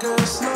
circus